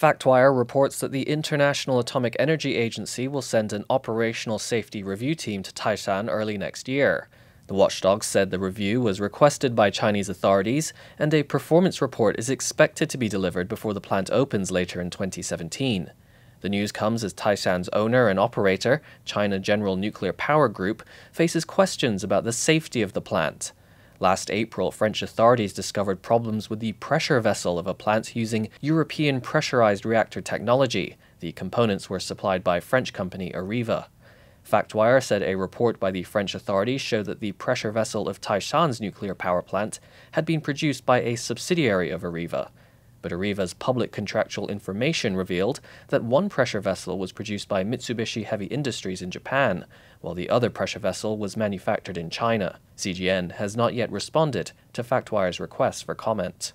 FactWire reports that the International Atomic Energy Agency will send an operational safety review team to Taishan early next year. The watchdog said the review was requested by Chinese authorities and a performance report is expected to be delivered before the plant opens later in 2017. The news comes as Taishan's owner and operator, China General Nuclear Power Group, faces questions about the safety of the plant. Last April, French authorities discovered problems with the pressure vessel of a plant using European pressurized reactor technology. The components were supplied by French company Areva. FactWire said a report by the French authorities showed that the pressure vessel of Taishan's nuclear power plant had been produced by a subsidiary of Areva. But Areva's public contractual information revealed that one pressure vessel was produced by Mitsubishi Heavy Industries in Japan, while the other pressure vessel was manufactured in China. CGN has not yet responded to FactWire's request for comment.